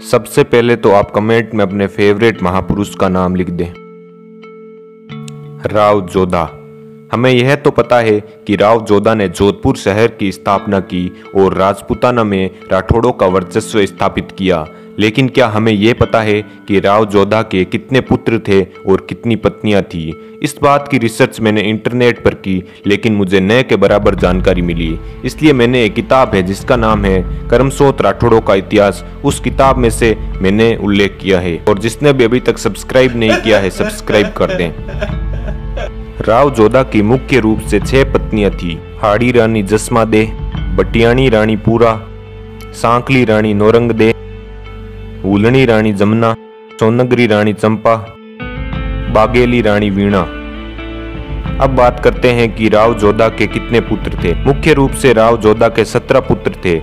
सबसे पहले तो आप कमेंट में अपने फेवरेट महापुरुष का नाम लिख दें। राव जोधा। हमें यह तो पता है कि राव जोधा ने जोधपुर शहर की स्थापना की और राजपुताना में राठौड़ों का वर्चस्व स्थापित किया। लेकिन क्या हमें यह पता है कि राव जोधा के कितने पुत्र थे और कितनी पत्नियाँ थी? इस बात की रिसर्च मैंने इंटरनेट पर की, लेकिन मुझे नए के बराबर जानकारी मिली। इसलिए मैंने एक किताब है जिसका नाम है करमसोत राठौड़ों का इतिहास। उस किताब में से मैंने उल्लेख किया है। और जिसने भी अभी तक सब्सक्राइब नहीं किया है सब्सक्राइब कर दें। राव जोधा की मुख्य रूप से छह पत्नियाँ थी। हाड़ी रानी जसमा दे बटियाणी रानी पूरा, सांकली रानी नौरंग दे उलनी रानी जमुना, सोनगरी रानी चंपा, बागेली रानी वीणा। अब बात करते हैं कि राव जोधा के कितने पुत्र थे। मुख्य रूप से राव जोधा के सत्रह पुत्र थे।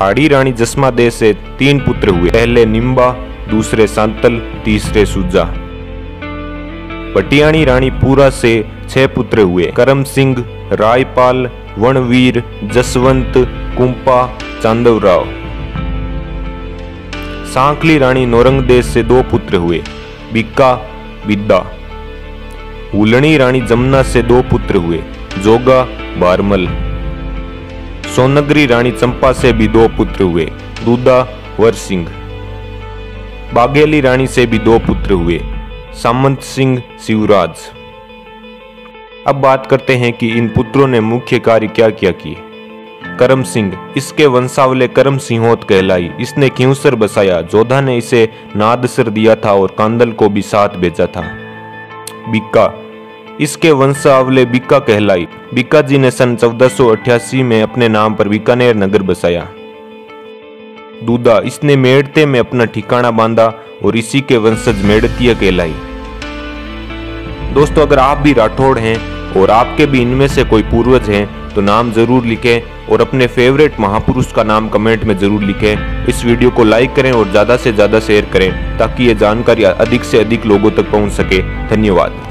हाड़ी रानी जसमा दे से तीन पुत्र हुए। पहले निम्बा, दूसरे सांतल, तीसरे सुजा। पटियाणी रानी पूरा से छह पुत्र हुए। करम सिंह, रायपाल, वनवीर, जसवंत, कुंपा, चांदवराव। सांकली रानी नौरंग देश से दो पुत्र हुए, बिक्का, बिद्दा। हुलनी रानी जमुना से दो पुत्र हुए, जोगा, बारमल। सोनगरी रानी चंपा से भी दो पुत्र हुए दूधा वर सिंह बाघेली रानी से भी दो पुत्र हुए, सामंत सिंह, शिवराज। अब बात करते हैं कि इन पुत्रों ने मुख्य कार्य क्या क्या किए। करम सिंह, इसके वंशावले करम सिंहोत कहलाई। इसने क्यूसर बसाया? जोधा ने इसे नादसर दिया था और कांदल को भी साथ भेजा था। बिक्का, इसके वंशावले बिक्का कहलाई। बिक्का जी ने सन 1488 में अपने नाम पर बीकानेर नगर बसाया। दूधा, इसने मेड़ते में अपना ठिकाना बांधा और इसी के वंशज मेड़तीय कहलाई। दोस्तों, अगर आप भी राठौड़ हैं और आपके भी इनमें से कोई पूर्वज हैं तो नाम ज़रूर लिखें और अपने फेवरेट महापुरुष का नाम कमेंट में ज़रूर लिखें। इस वीडियो को लाइक करें और ज़्यादा से ज़्यादा शेयर करें ताकि ये जानकारी अधिक से अधिक लोगों तक पहुँच सके। धन्यवाद।